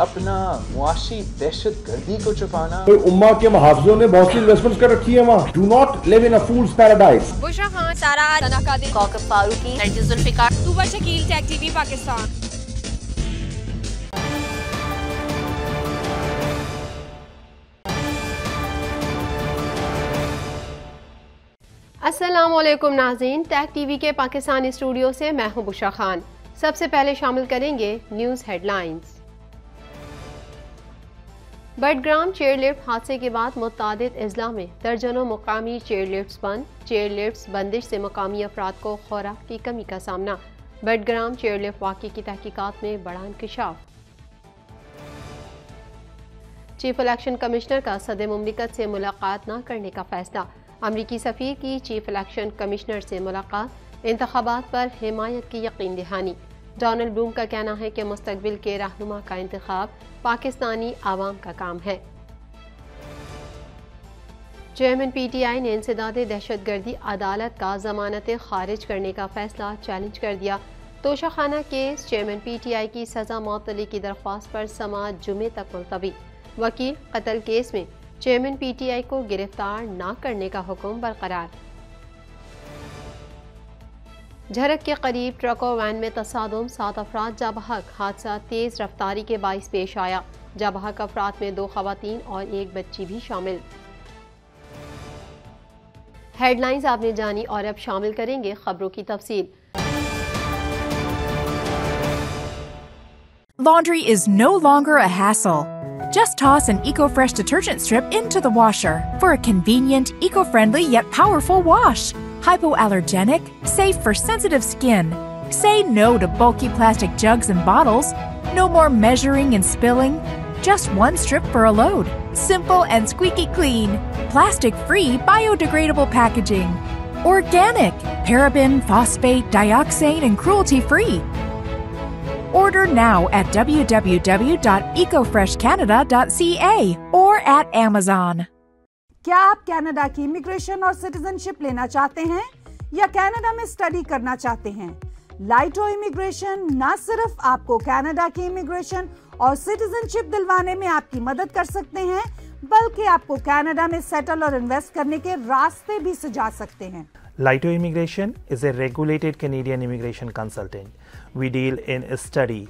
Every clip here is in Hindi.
अपना मुआशी दहशत गर्दी को छुपाना। कोई उम्मा के मुहावजों ने बहुत सी इन्वेस्टमेंट कर रखी है वहाँ। Do not live in a fool's paradise Bushra Khan Sara Kaukab Farooqui. Shakeel TV Pakistan. अस्सलाम वालेकुम नाजीन टैग टीवी के पाकिस्तानी स्टूडियो से मैं हूँ बुशा खान। सबसे पहले शामिल करेंगे न्यूज़ हेडलाइंस। बडग्राम चेयरलिफ्ट हादसे के बाद मुतद अजला में दर्जनों मुकामी चेयरलिफ्ट बंद। चेयरलिफ्ट बंदिश से मुकामी अफराद को खुराक की कमी का सामना। बडग्राम चेयरलिफ्ट वाक़े की तहकीकात में बड़ा इंकशाफ। चीफ इलेक्शन कमिश्नर का सदर ममलिकत से मुलाकात न करने का फैसला। अमरीकी सफ़ीर की चीफ इलेक्शन कमिश्नर से मुलाकात। इंतबात पर हमायत की यकीन दहानी। डोनल्ड ब्लूम का कहना है कि मुस्तबिल के रहनुमा का इंतखब पाकिस्तानी आवाम का काम है। चेयरमैन पी टी आई ने इंसदाद दहशत गर्दी अदालत का जमानत खारिज करने का फैसला चैलेंज कर दिया। Toshakhana case chairman P T I की सजा मअतली की दरख्वास्त पर समाज जुमे तक मुलतवी। वकील कत्ल केस में चेयरमैन पी टी आई को गिरफ़्तार न करने का हुक्म बरकरार। झरक के करीब ट्रक और वैन में तसादम सात अफराद जाबहक हादसा तेज रफ्तारी के बाईस पेश आया जाबहक अफराद में दो खातन और एक बच्ची भी शामिल हेडलाइंस आपने जानी और अब शामिल करेंगे खबरों की तफसील Laundry is no longer a hassle. Just toss an EcoFresh detergent strip into the washer for a convenient, eco-friendly yet powerful wash. Hypoallergenic, safe for sensitive skin. Say no to bulky plastic jugs and bottles. No more measuring and spilling. Just one strip for a load. Simple and squeaky clean. Plastic-free, biodegradable packaging. Organic, paraben, phosphate, dioxane, and cruelty-free. Order now at www.ecofreshcanada.ca or at Amazon. क्या आप कनाडा की इमिग्रेशन और सिटीजनशिप लेना चाहते हैं या कनाडा में स्टडी करना चाहते हैं लाइटो इमिग्रेशन न सिर्फ़ आपको कनाडा की इमिग्रेशन और सिटीजनशिप दिलवाने में आपकी मदद कर सकते हैं बल्कि आपको कनाडा में सेटल और इन्वेस्ट करने के रास्ते भी सुझा सकते हैं Lito Immigration is a regulated Canadian immigration consultant. We deal in study,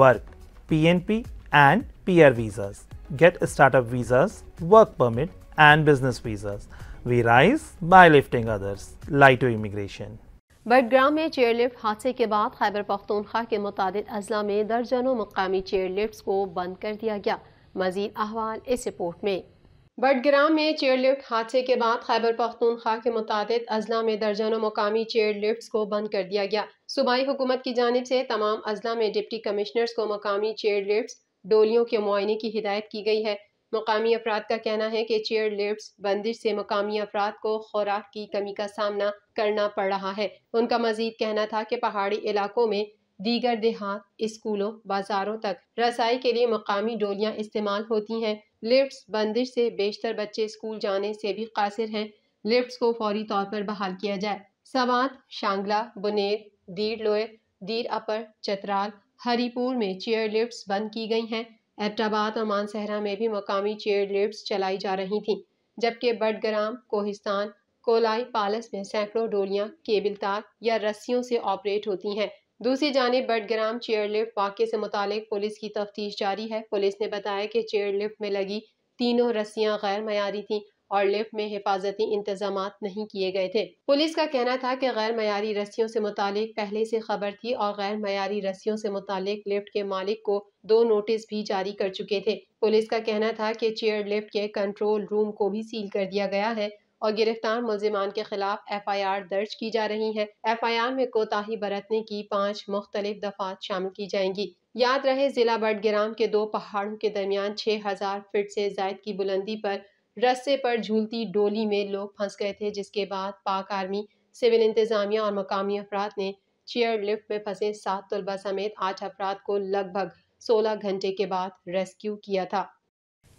work, PNP, and PR visas. Get startup visas, work permit, and business visas. We rise by lifting others. Lito Immigration. Budgam में चेयरलिफ्ट हादसे के बाद खैबर पख्तूनख्वा के मुताद अजला में दर्जनों मकामी चेयरलिफ्ट को बंद कर दिया गया मजीद अहवाल इस रिपोर्ट में बडग्राम में चेयरलिफ्ट हादसे के बाद खैबर पख्तूनख्वा के मुताद अजला में दर्जनों मुकामी चेयरलिफ्ट को बंद कर दिया गया सूबाई हुकूमत की जानब से तमाम अजला में डिप्टी कमिश्नर्स को मुकामी चेयरलिफ्ट डोलियों के मुआयने की हिदायत की गई है मुकामी अफराद का कहना है कि चेयर लिफ्ट बंदिश से मुकामी अफराद को खुराक की कमी का सामना करना पड़ रहा है। उनका मजीद कहना था कि पहाड़ी इलाकों में दीगर देहात, स्कूलों, बाजारों तक रसाई के लिए मकामी डोलियाँ इस्तेमाल होती हैं। लिफ्ट बंदिश से बेशतर बच्चे स्कूल जाने से भी कासिर हैं। लिफ्ट को फौरी तौर पर बहाल किया जाए। सवात, शांगला, बुनेर दीर लोयर दीर अपर, चतराल, हरीपुर में चेयर लिफ्ट बंद की गई हैं। एबटाबाद और मानसहरा में भी मकामी चेयर लिफ्ट चलाई जा रही थी, जबकि बडग्राम कोहिस्तान, कोलाई पालस में सैकड़ों डोलियाँ केबल तार या रस्सियों से ऑपरेट होती हैं। दूसरी जानब बडग्राम चेयर लिफ्ट वाक़े से मुतालिक पुलिस की तफ्तीश जारी है। पुलिस ने बताया कि चेयर लिफ्ट में लगी तीनों रस्सियाँ गैर मयारी थीं। और लिफ्ट में हिफाजती इंतज़ाम नहीं किए गए थे। पुलिस का कहना था कि गैर मयारी रस्सियों से मुतालिक पहले से खबर थी और गैर मयारी रस्सियों से मुतालिक लिफ्ट के मालिक को दो नोटिस भी जारी कर चुके थे। पुलिस का कहना था कि चेयर लिफ्ट के कंट्रोल रूम को भी सील कर दिया गया है और गिरफ़्तार मुलजिमान के खिलाफ एफ़ आई आर दर्ज की जा रही है। एफ़ आई आर में कोताही बरतने की पाँच मुख्तलिफ़ दफात शामिल की जाएँगी। याद रहे जिला बडग्राम के दो पहाड़ों के दरमियान छह हज़ार फीट से जायद की बुलंदी पर रस्से पर झूलती डोली में लोग फंस गए थे, जिसके बाद पाक आर्मी, सिविल इंतजामिया और मकामी अफराद ने चेयर लिफ्ट में फंसे सात तलबा समेत आठ अफराद को लगभग 16 घंटे के बाद रेस्क्यू किया था।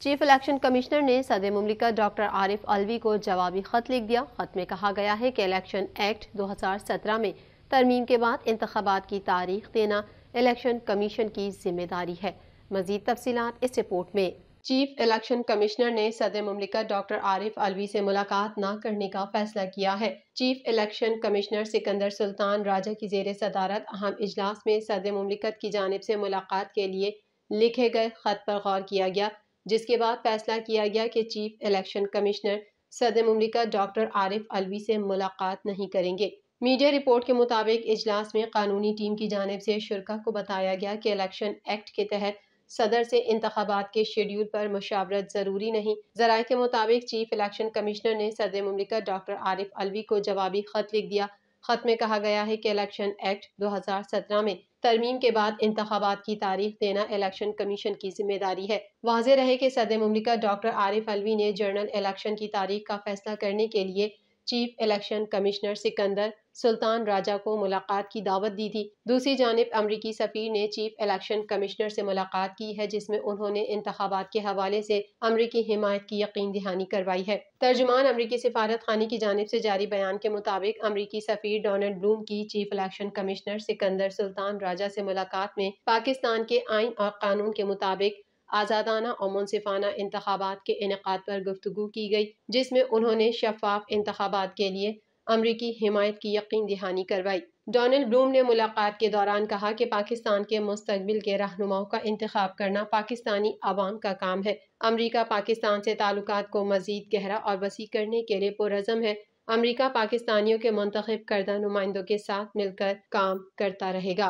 चीफ इलेक्शन कमिश्नर ने सदर ममलिका डॉक्टर आरिफ अलवी को जवाबी खत लिख दिया। खत में कहा गया है कि इलेक्शन एक्ट 2017 में तरमीम के बाद इंतबात की तारीख देना इलेक्शन कमीशन की ज़िम्मेदारी है। मजीद तफसीत इस रिपोर्ट में। चीफ इलेक्शन कमिश्नर ने सदर ममलिकत डॉक्टर आरिफ अलवी से मुलाकात न करने का फैसला किया है। Chief election commissioner Sikandar Sultan Raja की जेर सदारत अहम इजलास में सदर ममलिकत की जानब से मुलाकात के लिए लिखे गए खत पर गौर किया गया, जिसके बाद फैसला किया गया कि चीफ इलेक्शन कमिश्नर सदर ममलिकत डॉक्टर आरिफ अलवी से मुलाकात नहीं करेंगे। मीडिया रिपोर्ट के मुताबिक इजलास में कानूनी टीम की जानब से शुरा को बताया गया कि इलेक्शन एक्ट के तहत सदर से इंतबात के शेड्यूल पर मुशावरत ज़रूरी नहीं। जराये के मुताबिक चीफ इलेक्शन कमिश्नर ने सदर ममलिकत डॉक्टर आरिफ अलवी को जवाबी खत लिख दिया। खत में कहा गया है कि इलेक्शन एक्ट 2017 में तरमीम के बाद इंतबात की तारीख देना इलेक्शन कमीशन की ज़िम्मेदारी है। वाजह रहे कि सदर ममलिकत डॉक्टर आरिफ अलवी ने जनरल इलेक्शन की तारीख का फैसला करने के लिए chief election commissioner Sikandar Sultan Raja को मुलाकात की दावत दी थी। दूसरी जानब अमरीकी सफ़ीर ने चीफ इलेक्शन कमिश्नर से मुलाकात की है, जिसमें उन्होंने इंतबात के हवाले से अमरीकी हिमायत की यकीन दहानी करवाई है। तर्जुमान अमरीकी सिफारत खानी की जानब से जारी बयान के मुताबिक अमरीकी सफ़ीर डोनाल्ड ब्लूम की chief election commissioner Sikandar Sultan Raja से मुलाकात में पाकिस्तान के आइन और कानून के मुताबिक आज़ादाना और मुनसिफाना इंतबात के इनका पर गुफ्तु की गई, जिसमें उन्होंने शफाफ इंतबात के लिए अमरीकी हिमायत की यकीन दहानी करवाई। डोनल्ड ब्लूम ने मुलाकात के दौरान कहा कि पाकिस्तान के मुस्तबिल के रहनुमाओं का इंतखब करना पाकिस्तानी आवाम का काम है। अमरीका पाकिस्तान से ताल्लुक को मजीद गहरा और वसी करने के लिए पुरज़म है। अमरीका पाकिस्तानियों के मंतखब करदा नुमाइंदों के साथ मिलकर काम करता रहेगा।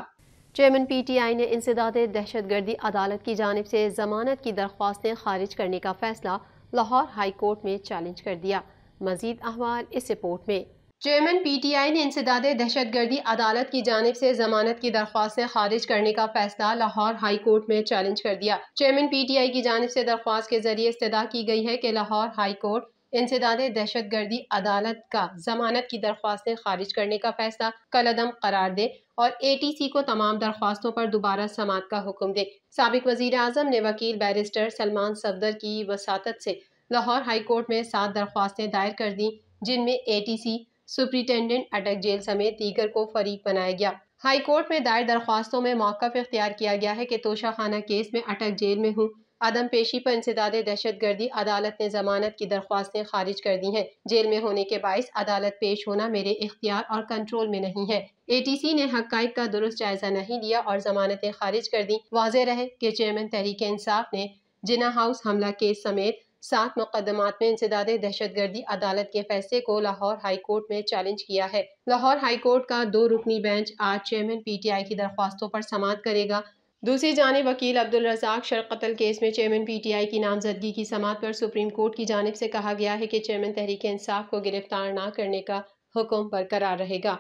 चेयरमैन पी टी आई ने इंसदाद दहशत गर्दी अदालत की जानब से जमानत की दरख्वास्तें खारिज करने का फैसला लाहौर हाई कोर्ट में चैलेंज कर दिया। मजीद अहवाल इस रिपोर्ट में। चेयरमैन पीटीआई ने इंसदाद दहशत गर्दी अदालत की जानब से जमानत की दरख्वास्त खारिज करने का फैसला लाहौर हाई कोर्ट में चैलेंज कर दिया। चेयरमैन पीटीआई की जानब से दरख्वास्त के ज़रिए इस्तः की गई है कि लाहौर हाई कोर्ट इंसदाद दहशत गर्दी अदालत का जमानत की दरख्वास्तें खारिज करने का फैसला कलदम करार दे और ए टी सी को तमाम दरख्वास्तों पर दोबारा समात का हुक्म दे। सबक वज़ीर अजम ने वकील बैरिस्टर सलमान सफदर की वसात से लाहौर हाई कोर्ट में सात दरख्वास्तें दायर कर दी, जिनमें A T C superintendent Attock jail समेत दीगर को फरीक बनाया गया। हाई कोर्ट में दायर दरख्वास्तों में मौकफ इख्तियार किया गया है कि तोशा खाना केस में अटक जेल में हूँ। आदम पेशी पर इंसदाद दहशत गर्दी अदालत ने जमानत की दरख्वास्तें खारिज कर दी हैं। जेल में होने के बायस अदालत पेश होना मेरे इख्तियार और कंट्रोल में नहीं है। ए टी सी ने हक का दुरुस्त जायजा नहीं लिया और जमानतें खारिज कर दी। वाजह रहे कि चेयरमैन तहरीक इंसाफ ने जिना हाउस हमला केस समेत सात मुकदमात में इंसदाद दहशत गर्दी अदालत के फैसले को लाहौर हाई कोर्ट में चैलेंज किया है। लाहौर हाई कोर्ट का दो रुकनी बेंच आज चेयरमैन पी टी आई की दरख्वास्तों पर समात करेगा। दूसरी जानब वकील अब्दुल रजाक शर कत्ल केस में चेयरमैन पी टी आई की नामजदगी की समात पर सुप्रीम कोर्ट की जानब से कहा गया है कि चेयरमैन तहरीक इंसाफ को गिरफ़्तार न करने का हुक्म बरकरार रहेगा।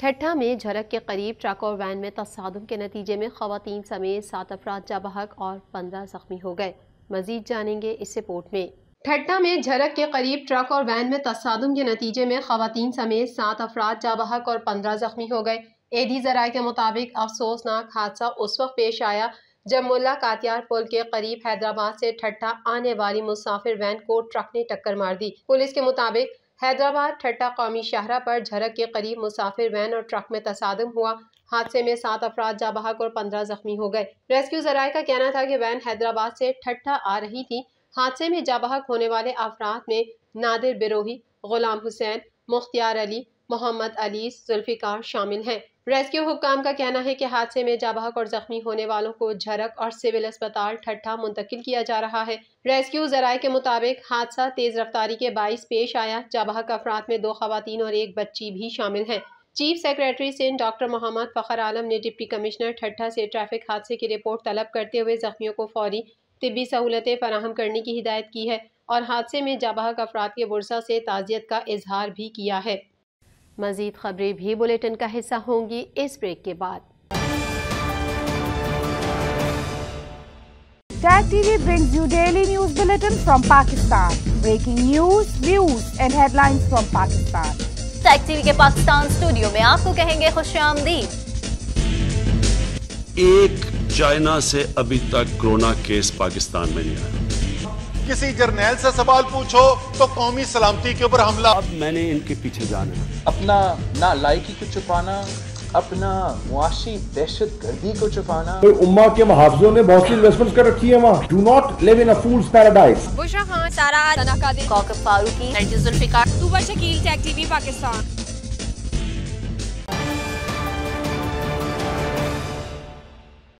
ठट्ठा में झरक के करीब ट्रक और वैन में तसादम के नतीजे में खातन समेत सात अफराद जाबहक और पंद्रह जख्मी हो गए। मजीद जानेंगे इस रिपोर्ट में। ठट्टा में झरक के करीब ट्रक और वैन में तसादम के नतीजे में खातन समेत सात अफराद जाबहक और पंद्रह जख्मी हो गए। एधी जराये के मुताबिक अफसोसनाक हादसा उस वक्त पेश आया जब मुला कातियार पुल के करीब हैदराबाद से ठट्टा आने वाली मुसाफिर वैन को ट्रक ने टक्कर मार दी। पुलिस के मुताबिक हैदराबाद, ठट्टा कौमी शाहरा पर झरक के करीब मुसाफिर वैन और ट्रक में तसादम हुआ। हादसे में सात अफराद जाबहक और पंद्रह जख्मी हो गए। रेस्क्यू जराये का कहना था कि वैन हैदराबाद से ठट्ठा आ रही थी। हादसे में जाबहक होने वाले अफराद में नादिर बिरोही, गुलाम हुसैन, मुख्तियार अली, मोहम्मद अली जुल्फ़िकार शामिल हैं। रेस्क्यू हुकाम का कहना है कि हादसे में जाबहक और जख्मी होने वालों को झरक और सिविल अस्पताल ठट्ठा मुंतकिल किया जा रहा है। रेस्क्यू जराये के मुताबिक हादसा तेज रफ्तारी के बाईस पेश आया। जाबहक अफराद में दो खातन और एक बच्ची भी शामिल हैं। Chief secretary Sindh doctor Mohammad Fakhar Alam ने डिप्टी कमिश्नर ठट्ठा से ट्रैफ़िक हादसे की रिपोर्ट तलब करते हुए जख्मियों को फौरी तबी सहूलतें फराहम करने की हिदायत की है और हादसे में जाबाहक अफराद के बुरसा से ताज़ियत का इजहार भी किया है। मजीद खबरें भी बुलेटिन का हिस्सा होंगी इस ब्रेक के बाद। Tag TV brings you daily news bulletin from Pakistan. Breaking news, views and headlines from Pakistan. Tag TV के पाकिस्तान स्टूडियो में आपको कहेंगे खुश एक चाइना से अभी तक कोरोना केस पाकिस्तान में नहीं आया। किसी जर्नैल से सवाल पूछो तो कौमी सलामती के ऊपर हमला। अब मैंने इनके पीछे जाना अपना ना लायकी को छुपाना अपना मुआशी दहशत गर्दी को छुपाना। तो उम्मा के मुहावजों ने बहुत सी इन्वेस्टमेंट कर रखी है वहाँ। Do not live in a fool's paradise Bushra Khan Sara Qadir Kaukab Farooqui Shakeel tech TV Pakistan.